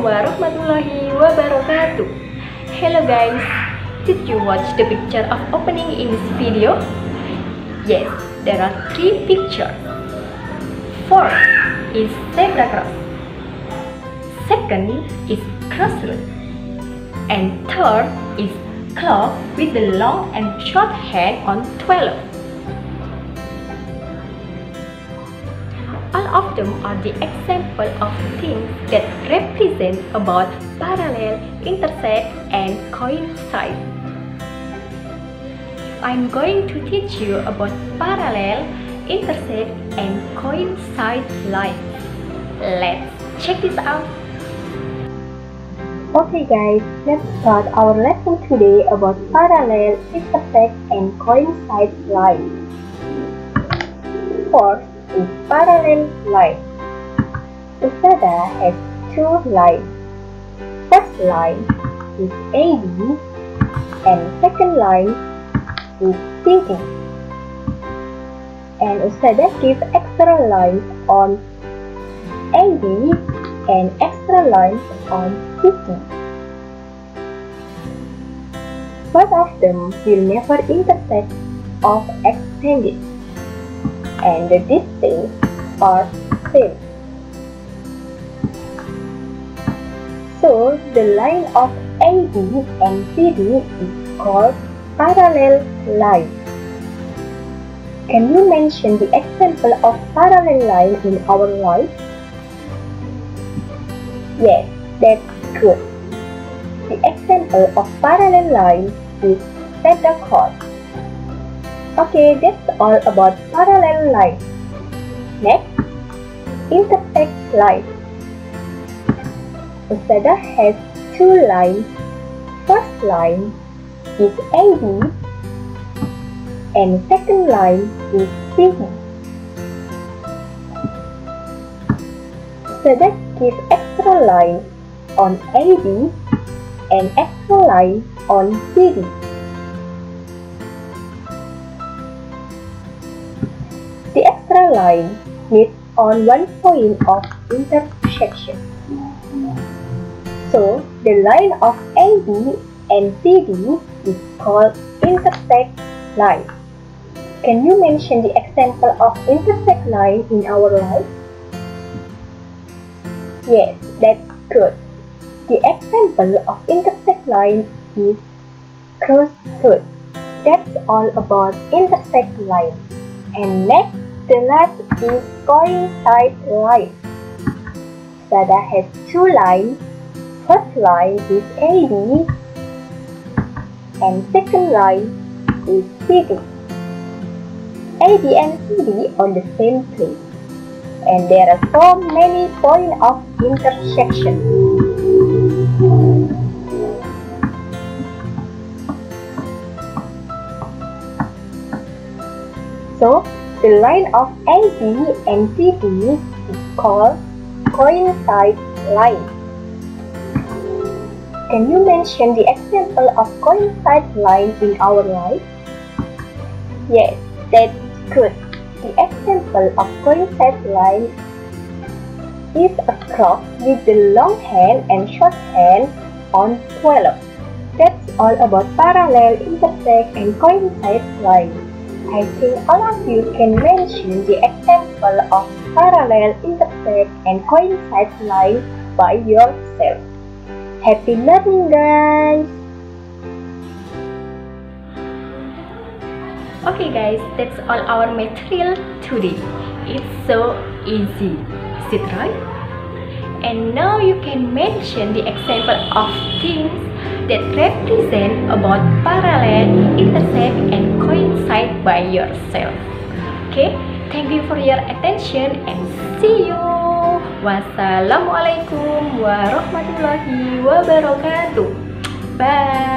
wabarakatuh. Hello guys, did you watch the picture of opening in this video? Yes, there are three pictures. First is zebra cross. Second is crossroad. And third is clock with the long and short hand on 12. All of them are the example of things that represent about parallel, intersect, and coincide. I'm going to teach you about parallel, intersect, and coincide lines. Let's check this out. Okay guys, let's start our lesson today about parallel, intersect, and coincide lines. First is parallel line. Ustadzah has two lines. First line is AB and second line is CD. And Ustadzah gives extra lines on AB and extra lines on CD. Both of them will never intersect or extend and the distance are same. So the line of AB and CD is called parallel line. Can you mention the example of parallel line in our life? Yes, that's good. The example of parallel line is pentagon. Okay, that's all about parallel line. Next, intersect line. Ustadzah has two lines. First line is AB and second line is CD. Ustadzah gives extra line on AB and extra line on CD. Line meets on one point of intersection. So, the line of AB and CD is called intersect line. Can you mention the example of intersect line in our life? Yes, that's good. The example of intersect line is cross crossroad. That's all about intersect line. And next, the last is coincide line. Sada has two lines. First line is AB and second line is CD. AB and CD on the same plane. and there are so many points of intersection. So, the line of AB and CD is called coincide line. Can you mention the example of coincide line in our life? Yes, that's good. The example of coincide line is a clock with the long hand and short hand on 12. That's all about parallel, intersect, and coincide line. I think all of you can mention the example of parallel, intersect, and coincide line by yourself. Happy learning guys! Okay guys, that's all our material today. It's so easy, is it right? And now you can mention the example of things that represent about parallel, intersect, and coincide by yourself. Okay, thank you for your attention and see you. Wassalamualaikum warahmatullahi wabarakatuh. Bye.